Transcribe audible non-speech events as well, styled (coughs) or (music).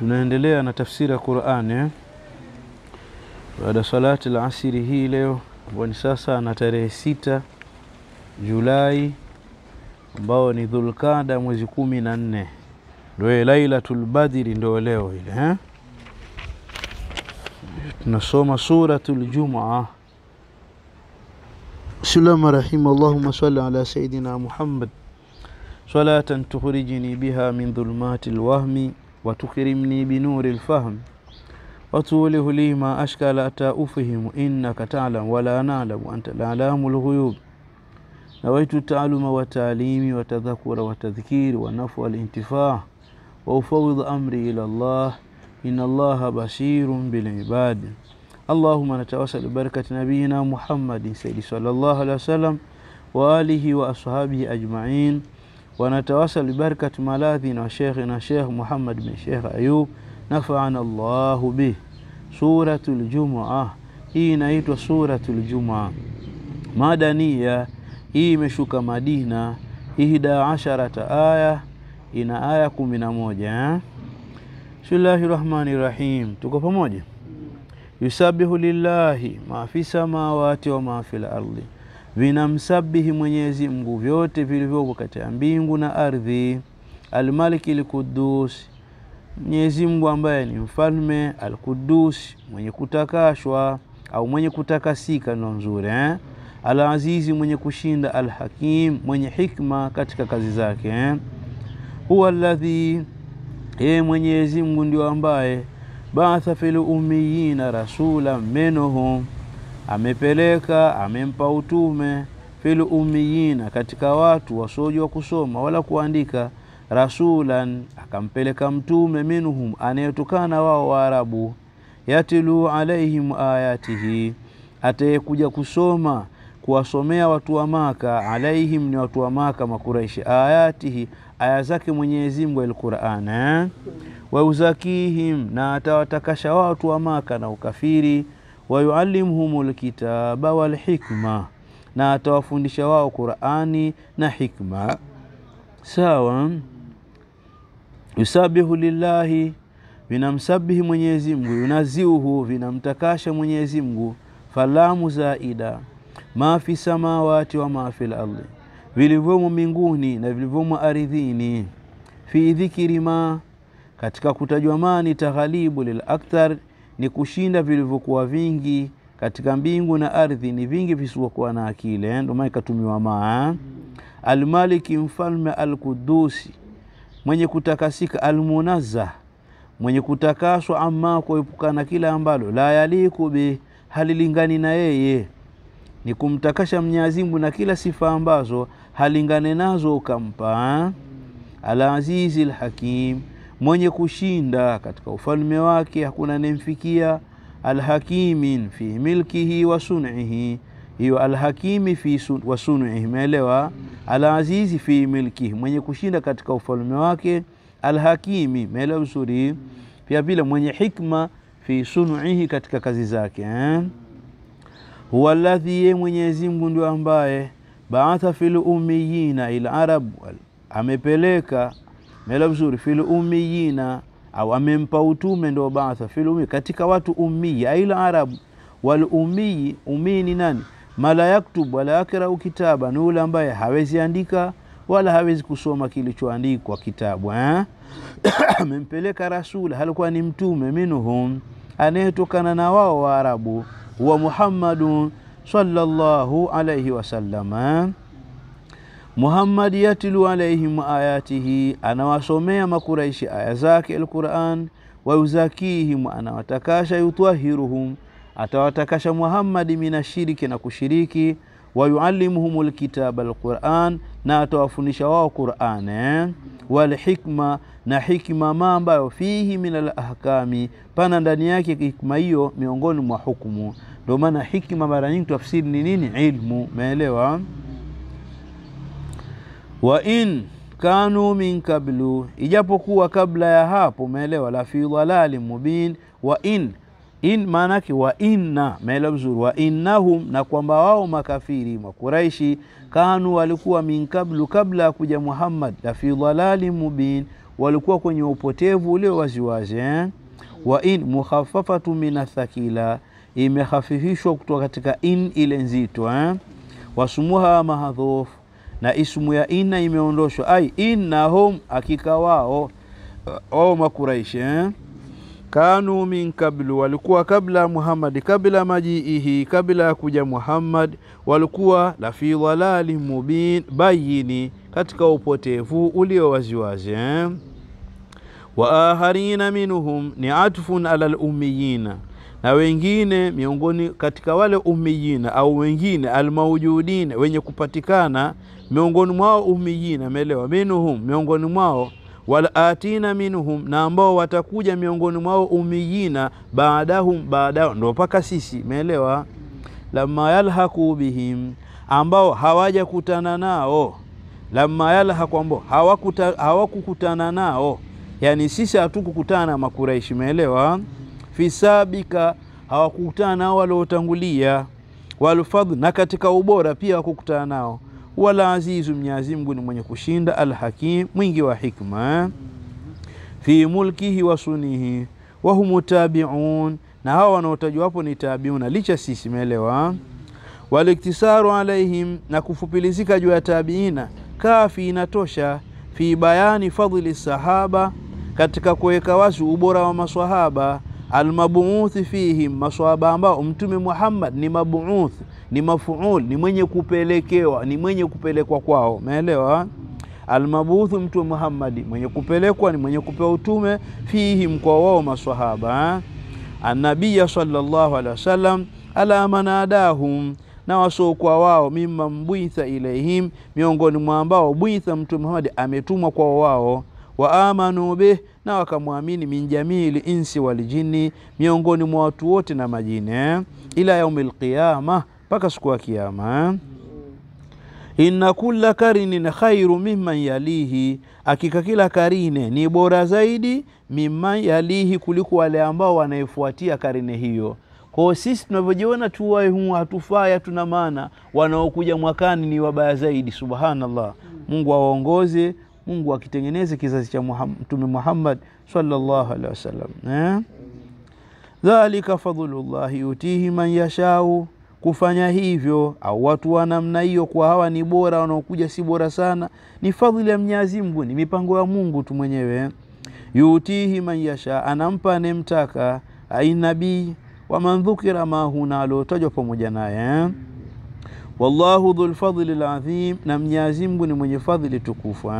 Tunaendelea na tafsiri ya Qur'ani eh? baada salati al-asiri hii leo ambayo ni sasa na tarehe sita Julai ambao ni Dhulqada mwezi kumi na nne. Ndio Lailatul Badri ndio leo ile eh? tunasoma suratul Jumaa Bismillahir rahim. Allahumma salli ala sayidina Muhammad. Salatan tukhrijini biha min dhulumati alwahmi وتكرمني بنور الفهم وتوله لي ما أشكال أتى أفهم إنك تعلم ولا نعلم وأنت الأعلام الغيوب. نويت التعلم والتعليم وتذكر وتذكير والنفع الانتفاع وأفوض أمري إلى الله. إن الله بشير بالعباد. اللهم نتوسل ببركة نبينا محمد سيد صلى الله عليه وسلم وآله وأصحابه أجمعين. ونتوسل ببركة ملاذنا وشيخنا شيخ محمد بن شيخ أيوب نفعنا الله به سورة الجمعة hii inaitwa suratul Jumaa madania hii imeshuka Madina ihda asharata aya ina aya kumi na moja eh? Bismillahi rahmani rahim, tuko pamoja. Yusabihu lillahi ma fi samawati wa ma fil ardi, vinamsabihi Mwenyezi Mungu vyote vilivyoko katika mbingu na ardhi. Almaliki lquddus, Mwenyezi Mungu ambaye ni mfalme Alkudus, mwenye kutakashwa au mwenye kutakasika, ndo nzuri eh? Alazizi, mwenye kushinda, alhakim, mwenye hikma katika kazi zake eh? huwa alladhi yeye Mwenyezi Mungu ndio ambaye baatha fil ummiyina rasula minhum, amepeleka amempa utume fil ummiyina, katika watu wasiojua kusoma wala kuandika, rasulan, akampeleka mtume minhum, anayetokana wao Waarabu, yatilu alaihim ayatihi, atayekuja kusoma kuwasomea watu wa Maka, alaihim ni watu wa Maka Makuraishi, ayatihi aya zake Mwenyezi Mungu alquran eh? wa uzakihim, na atawatakasha watu wa Maka na ukafiri. Wa lkitaba walhikma, wal hikma, na atawafundisha wao Qurani na hikma. Sawa. yusabihu lillahi, vinamsabihi Mwenyezi Mungu. yunaziuhu, vinamtakasha Mwenyezi Mungu. falamu zaida ma fi samawati wa ma fil ardi vilivyomo mbinguni na vilivyomo ardhini. fi dhikri ma, katika kutajwa mani taghalibu lil akthar, ni kushinda vilivyokuwa vingi katika mbingu na ardhi, ni vingi visivyokuwa na akili, ndio maana ikatumiwa ma. Almaliki, mfalme, alkudusi, mwenye kutakasika, almunaza mwenye kutakaswa, ama kuepukana kila ambalo la yaliku bi, halilingani na yeye ni kumtakasha Mwenyezi Mungu na kila sifa ambazo halingane nazo ukampa. Alazizi alhakim, mwenye kushinda katika ufalme wake hakuna anemfikia. Alhakimin fi milkihi wa sun'ihi, hiyo alhakimi fi wa sun'ihi, meelewa? Alazizi fi milkihi, mwenye kushinda katika ufalme wake. Alhakimi, meelewa vizuri? Pia vile mwenye hikma fi sun'ihi, katika kazi zake eh? huwa ladhi ye Mwenyezi Mungu ndio ambaye baatha fil ummiyina ila arab, amepeleka mela vizuri, fil ummiyina au amempa utume, ndo baatha fil katika watu ummiyi, aila arabu wal umii Ummi ni nani? mala yaktub wala yakrau kitaba, ni ule ambaye hawezi andika wala hawezi kusoma kilichoandikwa kitabu eh? (coughs) amempeleka rasula, halikuwa ni mtume, minhum, anayetokana na wao arabu, wa Muhammadun sallallahu alayhi wasallam. Muhammad yatlu alaihim ayatihi, anawasomea Makuraishi aya zake Alquran. Wayuzakihim, anawatakasha. Yutwahiruhum, atawatakasha Muhammadi minashiriki, na kushiriki. Wa yuallimuhum lkitaba alquran, na atawafundisha wao Quran eh? Walhikma, na hikma ma ambayo fihi min alahkami, pana ndani yake hikma hiyo miongoni mwa hukumu ndio maana hikma mara nyingi tafsiri ni nini? Ilmu, umeelewa? Wa in kanu min kablu, ijapokuwa kabla ya hapo, umeelewa? la fi dhalalin mubin. wa in in maana yake wa inna, umeelewa vizuri? wa innahum, na kwamba wao makafiri Makuraishi, kanu walikuwa min kablu, kabla ya kuja Muhammad, la fi dhalalin mubin, walikuwa kwenye upotevu ule waziwazi eh? wa in mukhaffafatu min athakila imehafifishwa kutoka katika in ile nzito eh? wasumuha mahadhuf na ismu ya inna imeondoshwa ai innahum hakika wao wao makuraishi eh? kanu min kablu walikuwa kabla Muhammad kabla majiihi kabla ya kuja Muhammad walikuwa la fi dhalali mubin bayini katika upotevu ulio waziwazi eh? wa aharina minhum ni atfun ala lummiyina na wengine miongoni katika wale umijina au wengine almaujudina wenye kupatikana miongoni mwao umijina ameelewa minhum miongoni mwao walatina minhum na ambao watakuja miongoni mwao umijina baadahum baadao ndo mpaka sisi meelewa? Lama yalhaku bihim ambao hawajakutana nao. Lama yalhaku ambao hawakukutana nao. Yani sisi hatukukutana na makuraishi meelewa fisabika hawakukutana nao waliotangulia. Walfadhl na katika ubora pia hawakukutana nao. Wala azizu Mwenyezi ni mwenye kushinda alhakim mwingi wa hikma. Fi mulkihi wa sunihi wa humu tabiun na hawa wanaotajwa hapo ni tabiuna licha sisi meelewa waliktisaru alaihim na kufupilizika juu ya tabiina kafi inatosha. Fi bayani fadhili sahaba katika kuweka wazi ubora wa maswahaba almabuuthi fihim maswahaba ambao mtume Muhammad ni mabuuth ni mafuul ni mwenye kupelekewa ni mwenye kupelekwa kwao. Umeelewa? Almabuthu mtume Muhammadi mwenye kupelekwa ni mwenye kupewa utume fihim kwa wao maswahaba annabiya sallallahu alaihi wasallam ala manadahum na wasiokuwa wao mimma mbwitha ilaihim miongoni mwa ambao bwitha mtume Muhammad ametumwa kwa wao. Wa amanu bih na wakamwamini min jamii linsi waljini miongoni mwa watu wote na majini ila yaumi qiyama mpaka siku ya kiyama inna kulla karinin khairu mimman yalihi, hakika kila karine ni bora zaidi mimman yalihi, kuliko wale ambao wanaifuatia karine hiyo. Kwa sisi tunavyojiona tu humu hatufai, maana, wanaokuja mwakani ni wabaya zaidi. Subhanallah, Mungu awaongoze, Mungu akitengeneze kizazi cha Mtume Muhammad sallallahu alaihi wasallam eh? Dhalika fadhlullahi yutihi man yashau kufanya hivyo au watu wa namna hiyo, kwa hawa ni bora, wanaokuja si bora sana, ni fadhili ya Mwenyezi Mungu, ni mipango ya Mungu tu mwenyewe. Yutihi man yasha, anampa anemtaka. Ainabii wa man dhukira mahuna, aliotajwa pamoja naye. Wallahu dhul fadhli ladhim, na Mwenyezi Mungu ni mwenye fadhili tukufu?